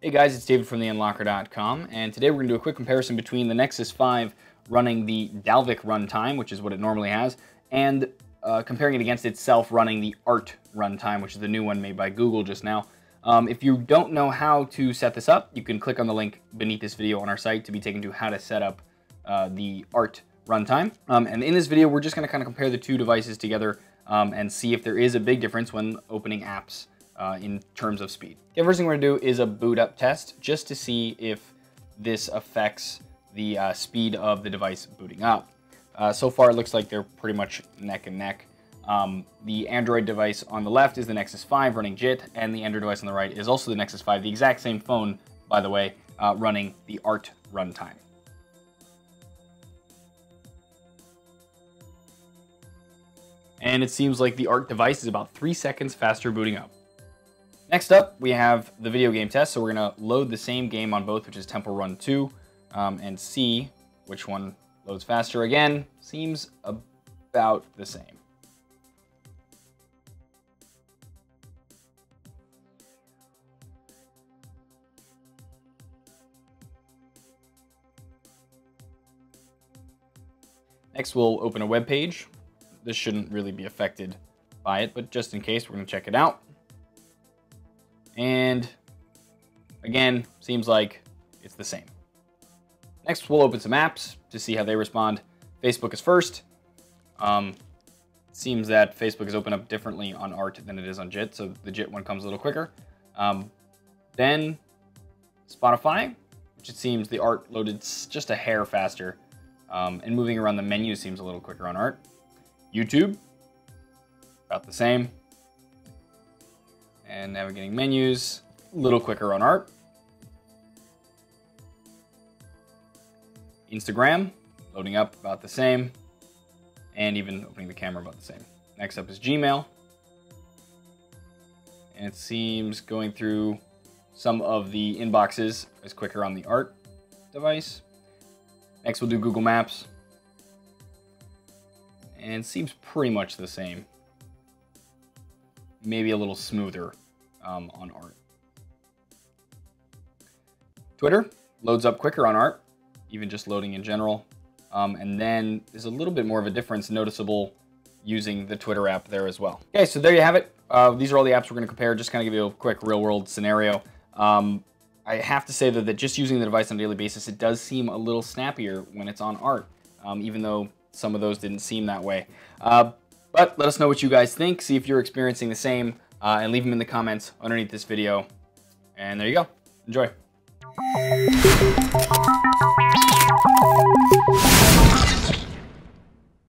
Hey guys, it's David from theunlockr.com, and today we're going to do a quick comparison between the Nexus 5 running the Dalvik runtime, which is what it normally has, and uh, comparing it against itself running the ART runtime, which is the new one made by Google just now. Um, if you don't know how to set this up, you can click on the link beneath this video on our site to be taken to how to set up uh, the ART runtime. Um, and in this video, we're just going to kind of compare the two devices together um, and see if there is a big difference when opening apps uh, in terms of speed. The first thing we're gonna do is a boot up test just to see if this affects the uh, speed of the device booting up. Uh, so far, it looks like they're pretty much neck and neck. Um, the Android device on the left is the Nexus 5 running JIT, and the Android device on the right is also the Nexus 5, the exact same phone, by the way, uh, running the ART runtime. And it seems like the ART device is about three seconds faster booting up. Next up, we have the video game test. So we're gonna load the same game on both, which is Temple Run 2, um, and see which one loads faster. Again, seems about the same. Next, we'll open a web page. This shouldn't really be affected by it, but just in case, we're gonna check it out. And again, seems like it's the same. Next, we'll open some apps to see how they respond. Facebook is first. Um, seems that Facebook is opened up differently on ART than it is on JIT, so the JIT one comes a little quicker. Um, then Spotify, which it seems the ART loaded just a hair faster. Um, and moving around the menu seems a little quicker on ART. YouTube, about the same and navigating menus, a little quicker on art. Instagram, loading up about the same, and even opening the camera about the same. Next up is Gmail. And it seems going through some of the inboxes is quicker on the art device. Next we'll do Google Maps. And seems pretty much the same maybe a little smoother um, on art. Twitter loads up quicker on art, even just loading in general. Um, and then there's a little bit more of a difference noticeable using the Twitter app there as well. Okay, so there you have it. Uh, these are all the apps we're going to compare. Just kind of give you a quick real world scenario. Um, I have to say though that just using the device on a daily basis, it does seem a little snappier when it's on art, um, even though some of those didn't seem that way. Uh, but let us know what you guys think. See if you're experiencing the same uh, and leave them in the comments underneath this video. And there you go. Enjoy.